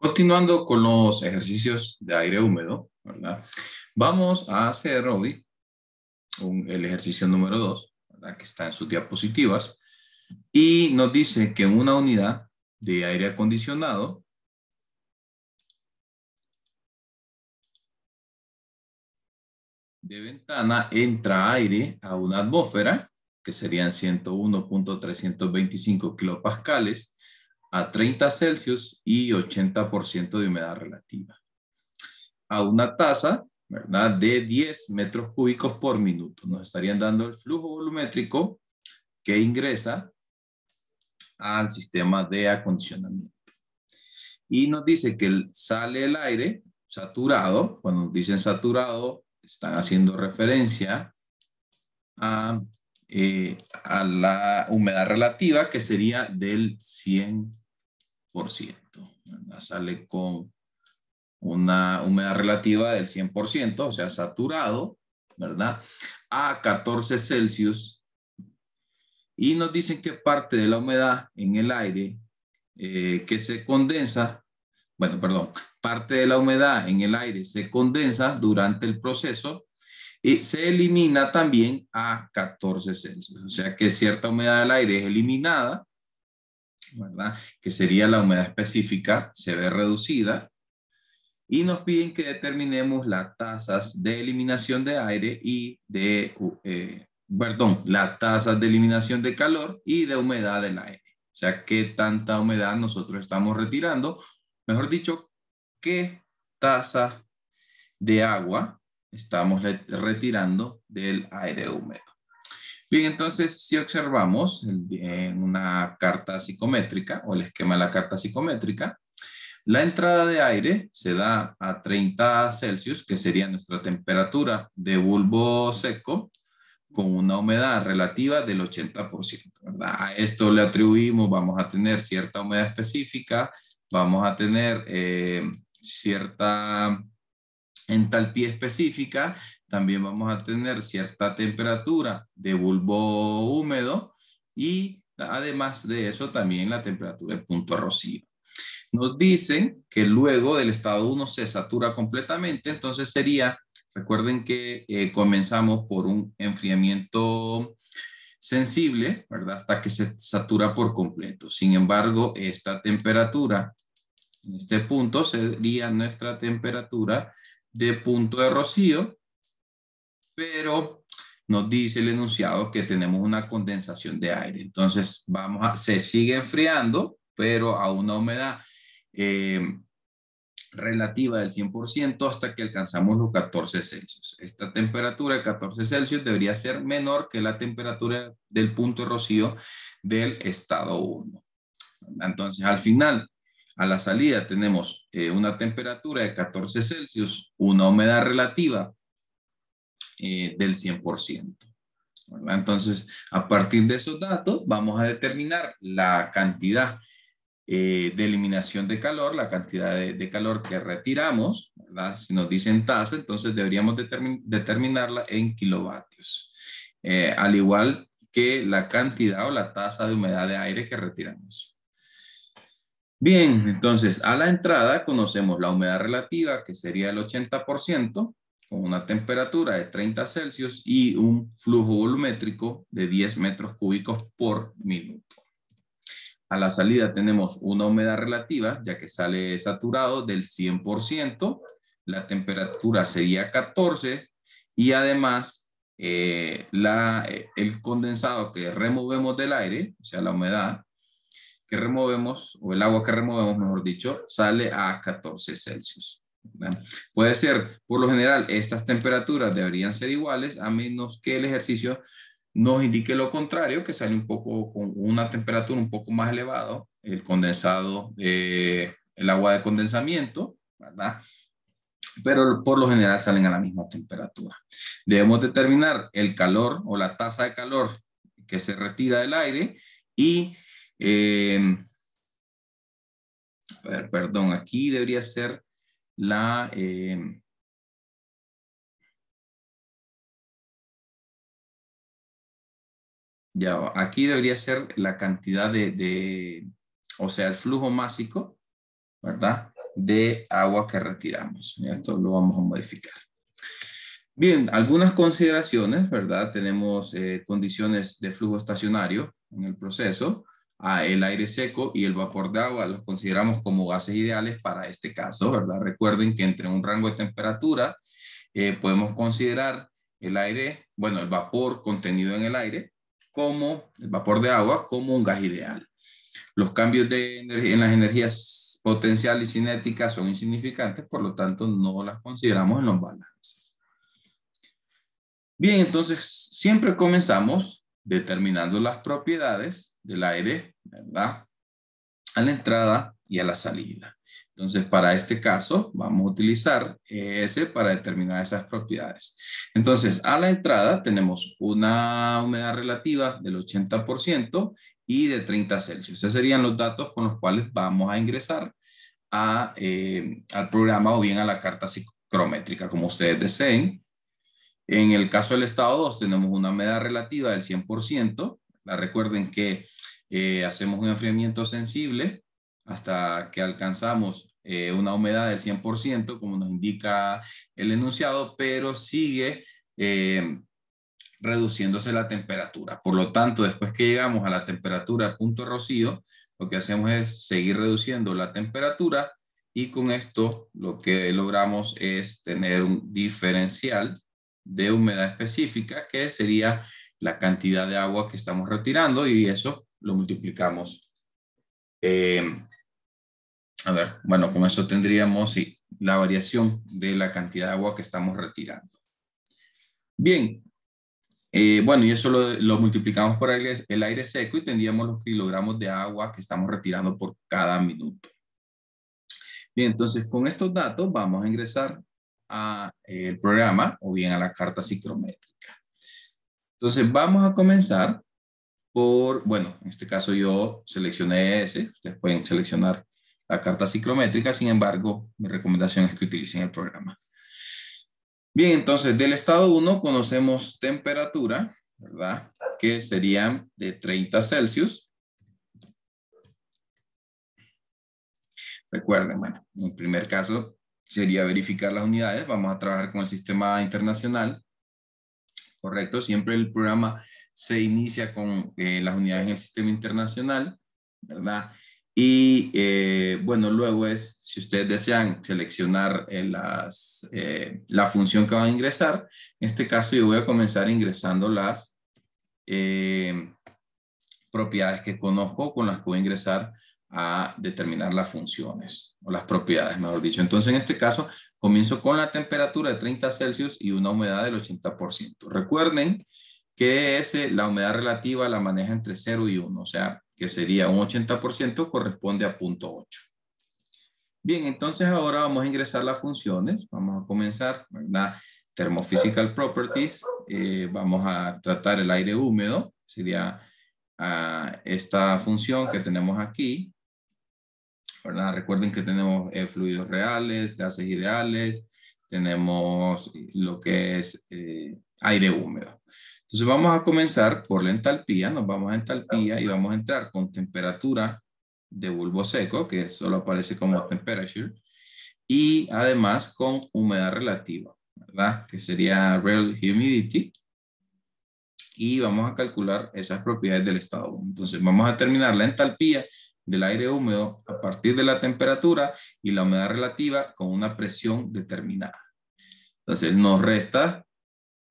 Continuando con los ejercicios de aire húmedo. Vamos a hacer hoy el ejercicio número 2, ¿verdad? que está en sus diapositivas, y nos dice que una unidad de aire acondicionado de ventana entra aire a una atmósfera, que serían 101.325 kilopascales, a 30 Celsius y 80% de humedad relativa. A una tasa, ¿verdad? De 10 metros cúbicos por minuto. Nos estarían dando el flujo volumétrico que ingresa al sistema de acondicionamiento. Y nos dice que sale el aire saturado. Cuando nos dicen saturado, están haciendo referencia a eh, a la humedad relativa que sería del 100%. Sale con una humedad relativa del 100%, o sea, saturado, ¿verdad? A 14 Celsius. Y nos dicen que parte de la humedad en el aire eh, que se condensa, bueno, perdón, parte de la humedad en el aire se condensa durante el proceso y se elimina también a 14 Celsius. O sea que cierta humedad del aire es eliminada, ¿verdad? Que sería la humedad específica, se ve reducida. Y nos piden que determinemos las tasas de eliminación de aire y de, eh, perdón, las tasas de eliminación de calor y de humedad del aire. O sea, qué tanta humedad nosotros estamos retirando. Mejor dicho, qué tasa de agua estamos retirando del aire húmedo. Bien, entonces si observamos en una carta psicométrica o el esquema de la carta psicométrica, la entrada de aire se da a 30 Celsius, que sería nuestra temperatura de bulbo seco, con una humedad relativa del 80%. A esto le atribuimos, vamos a tener cierta humedad específica, vamos a tener eh, cierta entalpía específica, también vamos a tener cierta temperatura de bulbo húmedo y además de eso también la temperatura de punto rocío. Nos dicen que luego del estado 1 se satura completamente, entonces sería, recuerden que eh, comenzamos por un enfriamiento sensible, ¿verdad? Hasta que se satura por completo. Sin embargo, esta temperatura en este punto sería nuestra temperatura de punto de rocío, pero nos dice el enunciado que tenemos una condensación de aire. Entonces, vamos a, se sigue enfriando, pero a una humedad eh, relativa del 100% hasta que alcanzamos los 14 Celsius. Esta temperatura de 14 Celsius debería ser menor que la temperatura del punto de rocío del estado 1. Entonces, al final, a la salida tenemos eh, una temperatura de 14 Celsius, una humedad relativa eh, del 100%. Entonces, a partir de esos datos, vamos a determinar la cantidad eh, de eliminación de calor, la cantidad de, calor que retiramos, Si nos dicen tasa, entonces deberíamos determinarla en kilovatios, al igual que la cantidad o la tasa de humedad de aire que retiramos. Bien, entonces a la entrada conocemos la humedad relativa, que sería el 80%, con una temperatura de 30 Celsius y un flujo volumétrico de 10 metros cúbicos por minuto. A la salida tenemos una humedad relativa, ya que sale saturado del 100%, la temperatura sería 14 y además eh, la, el condensado que removemos del aire, o sea, la humedad, que removemos, o el agua que removemos, mejor dicho, sale a 14 Celsius. Puede ser, por lo general, estas temperaturas deberían ser iguales a menos que el ejercicio nos indique lo contrario, que sale un poco con una temperatura un poco más elevada, el condensado, eh, el agua de condensamiento, ¿verdad? Pero por lo general salen a la misma temperatura. Debemos determinar el calor o la tasa de calor que se retira del aire y eh, perdón, aquí debería ser la... Eh, ya, aquí debería ser la cantidad de, o sea, el flujo másico, ¿verdad? de agua que retiramos. Esto lo vamos a modificar. Bien, algunas consideraciones, ¿verdad? Tenemos eh, condiciones de flujo estacionario en el proceso. El aire seco y el vapor de agua los consideramos como gases ideales para este caso, ¿verdad? Recuerden que entre un rango de temperatura eh, podemos considerar el aire, bueno, el vapor contenido en el aire como el vapor de agua como un gas ideal. Los cambios de en las energías potencial y cinéticas son insignificantes, por lo tanto no las consideramos en los balances. Bien, entonces siempre comenzamos determinando las propiedades del aire, ¿verdad? A la entrada y a la salida. Entonces, para este caso, vamos a utilizar ese para determinar esas propiedades. Entonces, a la entrada tenemos una humedad relativa del 80% y de 30 Celsius. Esos serían los datos con los cuales vamos a ingresar a, eh, al programa o bien a la carta psicrométrica, como ustedes deseen. En el caso del estado 2 tenemos una humedad relativa del 100%. Recuerden que eh, hacemos un enfriamiento sensible hasta que alcanzamos eh, una humedad del 100%, como nos indica el enunciado, pero sigue eh, reduciéndose la temperatura. Por lo tanto, después que llegamos a la temperatura punto rocío, lo que hacemos es seguir reduciendo la temperatura y con esto lo que logramos es tener un diferencial de humedad específica que sería la cantidad de agua que estamos retirando y eso lo multiplicamos eh, a ver, bueno, con eso tendríamos sí, la variación de la cantidad de agua que estamos retirando. Bien, eh, bueno, y eso lo, multiplicamos por el, el, aire seco y tendríamos los kilogramos de agua que estamos retirando por cada minuto. Bien, entonces con estos datos vamos a ingresar al eh, programa o bien a la carta psicrométrica. Entonces vamos a comenzar por, bueno, en este caso yo seleccioné ese, ustedes pueden seleccionar la carta ciclométrica, sin embargo, mi recomendación es que utilicen el programa. Bien, entonces del estado 1 conocemos temperatura, ¿verdad? Que serían de 30 Celsius. Recuerden, bueno, en primer caso sería verificar las unidades. Vamos a trabajar con el sistema internacional. Correcto, siempre el programa se inicia con eh, las unidades en el sistema internacional, ¿verdad? Y eh, bueno, luego es, si ustedes desean seleccionar eh, la función que van a ingresar, en este caso yo voy a comenzar ingresando las propiedades que conozco con las que voy a ingresar a determinar las funciones o las propiedades, mejor dicho. Entonces, en este caso, comienzo con la temperatura de 30 Celsius y una humedad del 80%. Recuerden que es la humedad relativa la maneja entre 0 y 1, o sea, que sería un 80%, corresponde a punto 8. Bien, entonces ahora vamos a ingresar las funciones. Vamos a comenzar, ¿verdad? Thermophysical Properties. Eh, vamos a tratar el aire húmedo. Sería ah, esta función que tenemos aquí. Recuerden que tenemos eh, fluidos reales, gases ideales. Tenemos lo que es eh, aire húmedo. Entonces vamos a comenzar por la entalpía, nos vamos a entalpía y vamos a entrar con temperatura de bulbo seco, que solo aparece como temperature, y además con humedad relativa, ¿verdad? Que sería real humidity. Y vamos a calcular esas propiedades del estado. Entonces vamos a terminar la entalpía del aire húmedo a partir de la temperatura y la humedad relativa con una presión determinada. Entonces nos resta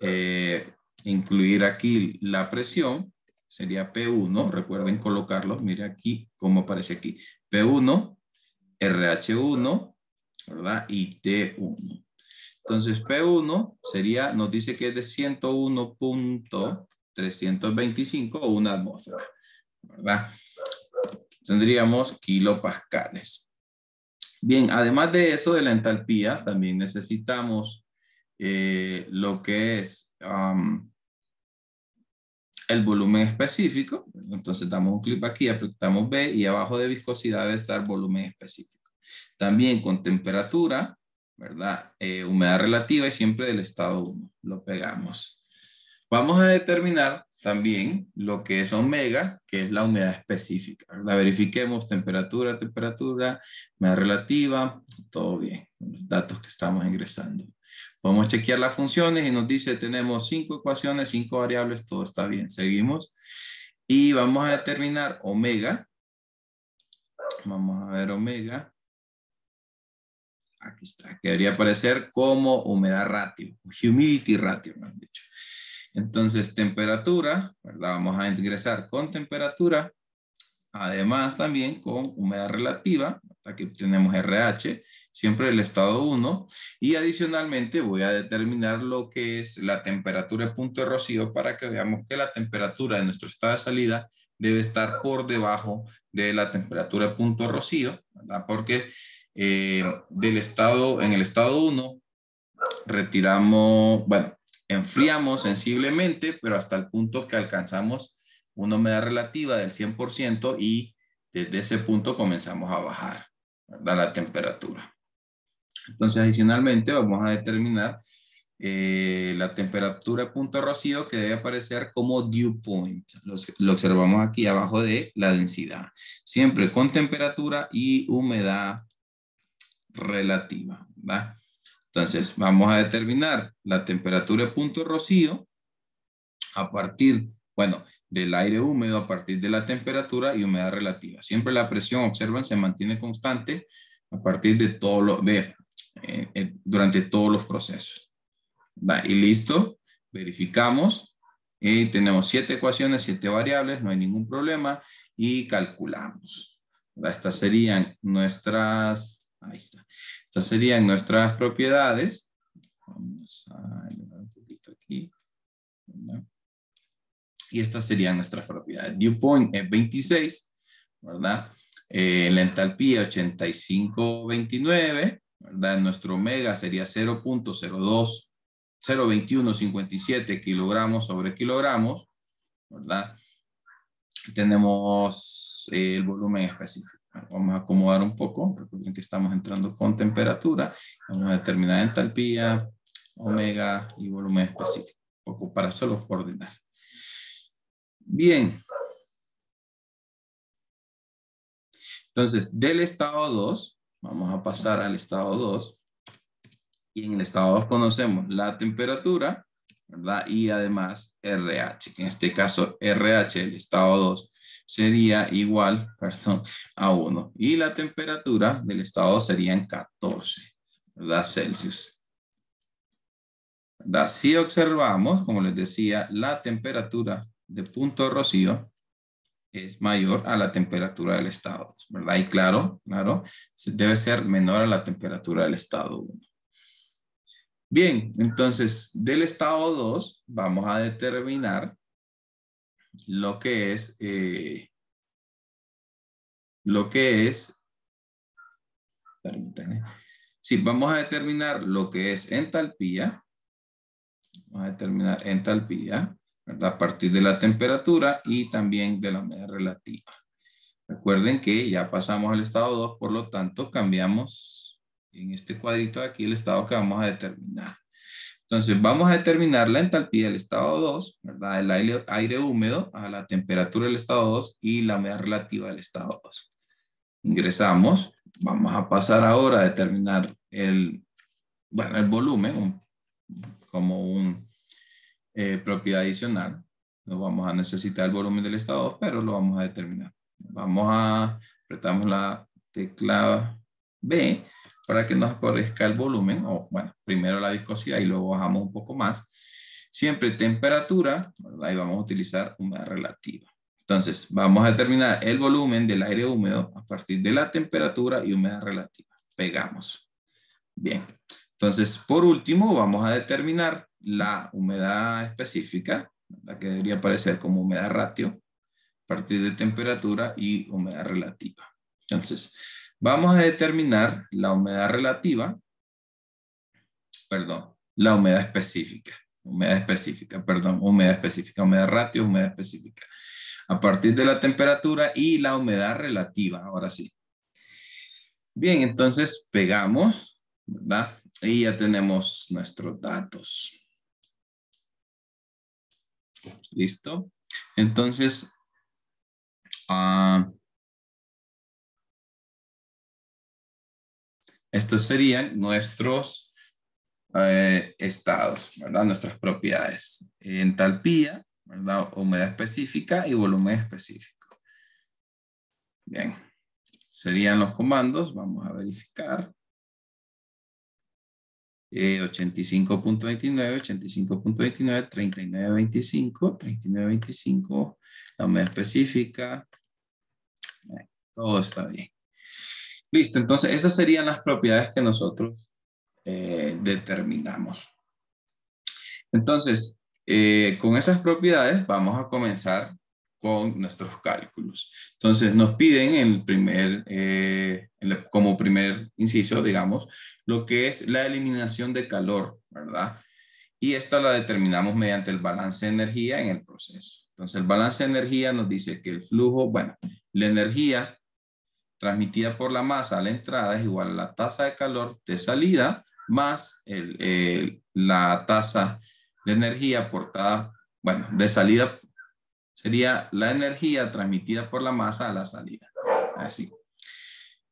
eh, incluir aquí la presión, sería P1, recuerden colocarlo, mire aquí cómo aparece aquí, P1, RH1, ¿verdad? Y T1. Entonces P1 sería, nos dice que es de 101.325 o una atmósfera, ¿verdad? Tendríamos kilopascales. Bien, además de eso de la entalpía, también necesitamos eh, lo que es el volumen específico. Entonces damos un clic aquí, apretamos B y abajo de viscosidad debe estar volumen específico. También con temperatura, ¿verdad? Eh, humedad relativa y siempre del estado 1. Lo pegamos. Vamos a determinar también lo que es omega, que es la humedad específica. La verifiquemos temperatura, temperatura, humedad relativa, todo bien, los datos que estamos ingresando. Podemos chequear las funciones y nos dice tenemos cinco ecuaciones, cinco variables, todo está bien. Seguimos y vamos a determinar omega. Vamos a ver omega. Aquí está, que debería aparecer como humedad ratio, humidity ratio, me han dicho. Entonces, temperatura, ¿verdad? Vamos a ingresar con temperatura, además también con humedad relativa, aquí tenemos RH, siempre el estado 1, y adicionalmente voy a determinar lo que es la temperatura de punto de rocío para que veamos que la temperatura de nuestro estado de salida debe estar por debajo de la temperatura de punto de rocío, ¿verdad? Porque eh, del estado, en el estado 1, retiramos, bueno, enfriamos sensiblemente, pero hasta el punto que alcanzamos una humedad relativa del 100% y desde ese punto comenzamos a bajar la temperatura. Entonces, adicionalmente, vamos a determinar eh, la temperatura de punto rocío que debe aparecer como dew point. lo observamos aquí abajo de la densidad. Siempre con temperatura y humedad relativa. ¿va? Entonces, vamos a determinar la temperatura de punto rocío a partir, bueno, del aire húmedo a partir de la temperatura y humedad relativa. Siempre la presión, observan, se mantiene constante a partir de todo lo, de, eh, eh, durante todos los procesos. Y listo, verificamos. Y tenemos siete ecuaciones, siete variables, no hay ningún problema. Y calculamos. Estas serían nuestras Ahí está. Estas serían nuestras propiedades. Vamos a elevar un poquito aquí. Y estas serían nuestras propiedades. Dew point es 26, ¿verdad? Eh, la entalpía 8529, ¿verdad? Nuestro omega sería 0.02, 0.2157 kilogramos sobre kilogramos, ¿verdad? Tenemos el volumen específico. Vamos a acomodar un poco. Recuerden que estamos entrando con temperatura. Vamos a determinar entalpía, omega y volumen específico. Un poco para solo coordinar. Bien. Entonces, del estado 2, vamos a pasar al estado 2. Y en el estado 2 conocemos la temperatura, ¿verdad? Y además RH, que en este caso RH, el estado 2, sería igual, perdón, a 1. Y la temperatura del estado sería en 14, ¿verdad? Celsius. ¿Verdad? Si observamos, como les decía, la temperatura de punto rocío es mayor a la temperatura del estado, ¿verdad? Y claro, claro, debe ser menor a la temperatura del estado 1. Bien, entonces del estado 2 vamos a determinar lo que es, eh, lo que es, permítanme, sí, vamos a determinar lo que es entalpía, vamos a determinar entalpía, ¿verdad? A partir de la temperatura y también de la humedad relativa. Recuerden que ya pasamos al estado 2, por lo tanto cambiamos en este cuadrito de aquí el estado que vamos a determinar. Entonces, vamos a determinar la entalpía del estado 2, ¿verdad? El aire, aire, húmedo a la temperatura del estado 2 y la humedad relativa del estado 2. Ingresamos. Vamos a pasar ahora a determinar el, bueno, el volumen como un eh, propiedad adicional. No vamos a necesitar el volumen del estado 2, pero lo vamos a determinar. Vamos a, apretamos la tecla B para que nos aparezca el volumen, o bueno, primero la viscosidad y luego bajamos un poco más. Siempre temperatura, ahí vamos a utilizar humedad relativa. Entonces, vamos a determinar el volumen del aire húmedo a partir de la temperatura y humedad relativa. Pegamos. Bien. Entonces, por último, vamos a determinar la humedad específica, la que debería aparecer como humedad ratio, a partir de temperatura y humedad relativa. Entonces, Vamos a determinar la humedad relativa, perdón, la humedad específica, humedad específica, perdón, humedad específica, humedad ratio, humedad específica. A partir de la temperatura y la humedad relativa, ahora sí. Bien, entonces pegamos, ¿verdad? Y ya tenemos nuestros datos. ¿Listo? Entonces, ah, estos serían nuestros eh, estados, ¿verdad? Nuestras propiedades. Entalpía, ¿verdad? Humedad específica y volumen específico. Bien. Serían los comandos. Vamos a verificar. 85.29, 85.29, 39.25, 39.25, la humedad específica. Todo está bien. Listo, entonces esas serían las propiedades que nosotros eh, determinamos. Entonces, eh, con esas propiedades vamos a comenzar con nuestros cálculos. Entonces nos piden el primer, eh, como primer inciso, digamos, lo que es la eliminación de calor, ¿verdad? Y esta la determinamos mediante el balance de energía en el proceso. Entonces el balance de energía nos dice que el flujo, bueno, la energía transmitida por la masa a la entrada es igual a la tasa de calor de salida más la tasa de energía aportada, bueno, de salida sería la energía transmitida por la masa a la salida. Así.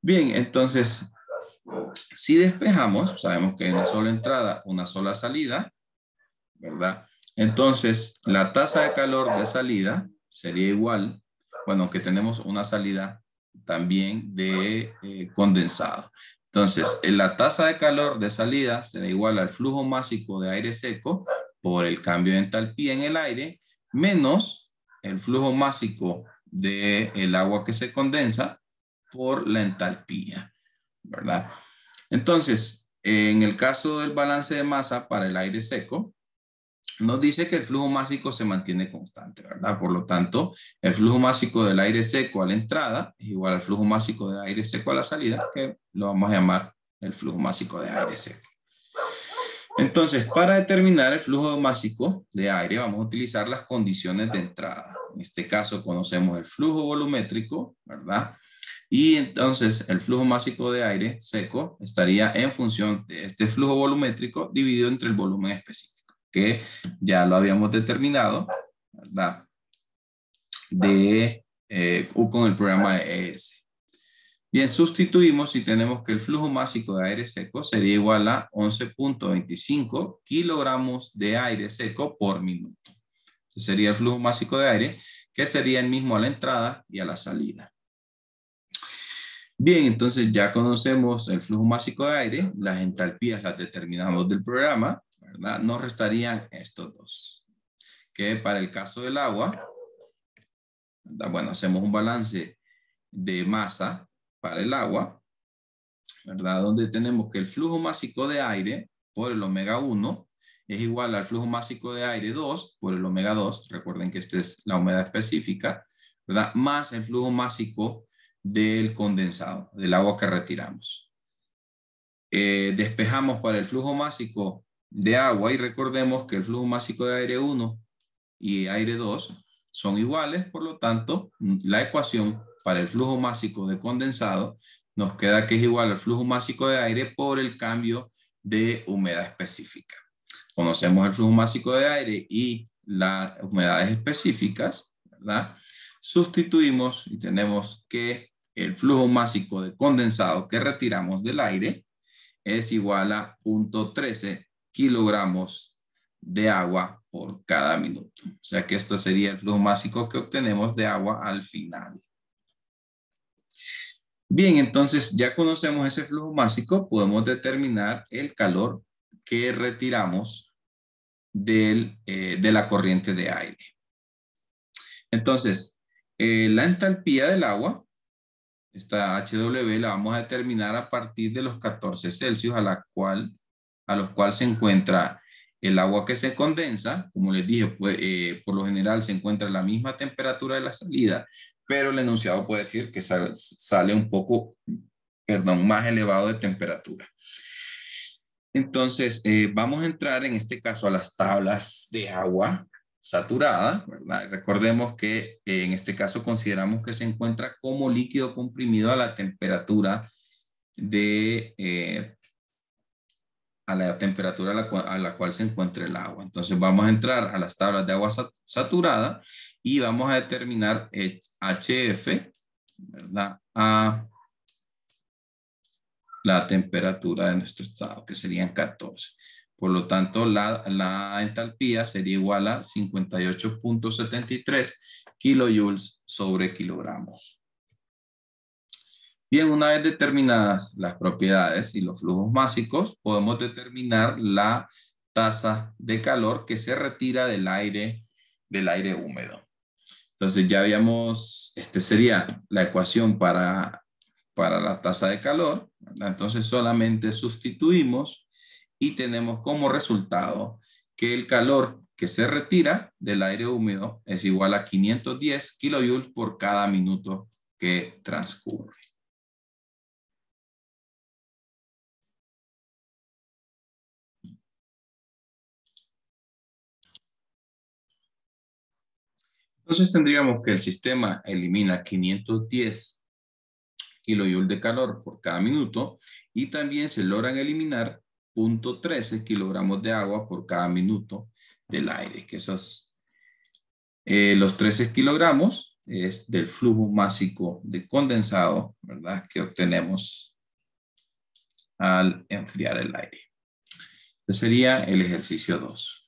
Bien, entonces, si despejamos, sabemos que hay una sola entrada, una sola salida, ¿verdad? Entonces, la tasa de calor de salida sería igual, bueno, que tenemos una salida también de eh, condensado. Entonces, la tasa de calor de salida será igual al flujo másico de aire seco por el cambio de entalpía en el aire, menos el flujo másico del el agua que se condensa por la entalpía, ¿verdad? Entonces, en el caso del balance de masa para el aire seco, nos dice que el flujo másico se mantiene constante, ¿verdad? Por lo tanto, el flujo másico del aire seco a la entrada es igual al flujo másico de aire seco a la salida, que lo vamos a llamar el flujo másico de aire seco. Entonces, para determinar el flujo másico de aire, vamos a utilizar las condiciones de entrada. En este caso, conocemos el flujo volumétrico, ¿verdad? Y entonces, el flujo másico de aire seco estaría en función de este flujo volumétrico dividido entre el volumen específico, que ya lo habíamos determinado, ¿verdad? De, eh, con el programa ES. Bien, sustituimos y tenemos que el flujo másico de aire seco sería igual a 11.25 kilogramos de aire seco por minuto. Sería el flujo másico de aire, que sería el mismo a la entrada y a la salida. Bien, entonces ya conocemos el flujo másico de aire, las entalpías las determinamos del programa, ¿verdad? Nos restarían estos dos. Que para el caso del agua, bueno, hacemos un balance de masa para el agua, ¿verdad? Donde tenemos que el flujo másico de aire por el omega 1 es igual al flujo másico de aire 2 por el omega 2, recuerden que esta es la humedad específica, ¿verdad? Más el flujo másico del condensado, del agua que retiramos. Eh, despejamos para el flujo másico de agua y recordemos que el flujo másico de aire 1 y aire 2 son iguales, por lo tanto, la ecuación para el flujo másico de condensado, nos queda que es igual al flujo másico de aire por el cambio de humedad específica. Conocemos el flujo másico de aire y las humedades específicas, ¿verdad? Sustituimos y tenemos que el flujo másico de condensado que retiramos del aire es igual a 0.13 kilogramos de agua por cada minuto. O sea que esto sería el flujo másico que obtenemos de agua al final. Bien, entonces ya conocemos ese flujo másico, podemos determinar el calor que retiramos del, eh, de la corriente de aire. Entonces, eh, la entalpía del agua, esta HW la vamos a determinar a partir de los 14 Celsius a, la cual, a los cuales se encuentra el agua que se condensa, como les dije, pues, eh, por lo general se encuentra a la misma temperatura de la salida, pero el enunciado puede decir que sale un poco, perdón, más elevado de temperatura. Entonces, eh, vamos a entrar en este caso a las tablas de agua saturada, ¿verdad? Recordemos que eh, en este caso consideramos que se encuentra como líquido comprimido a la temperatura de, a la temperatura a la, cual, se encuentra el agua. Entonces vamos a entrar a las tablas de agua saturada y vamos a determinar HF, ¿verdad? A la temperatura de nuestro estado, que serían 14. Por lo tanto, la, la entalpía sería igual a 58.73 kilojoules sobre kilogramos. Bien, una vez determinadas las propiedades y los flujos másicos, podemos determinar la tasa de calor que se retira del aire, del aire húmedo. Entonces ya habíamos, este sería la ecuación para, para la tasa de calor. Entonces solamente sustituimos y tenemos como resultado que el calor que se retira del aire húmedo es igual a 510 kilojoules por cada minuto que transcurre. Entonces tendríamos que el sistema elimina 510 kilojoules de calor por cada minuto y también se logran eliminar 0.13 kilogramos de agua por cada minuto del aire, que esos, eh, los 13 kilogramos es del flujo másico de condensado, ¿verdad? Que obtenemos al enfriar el aire. Ese sería el ejercicio 2.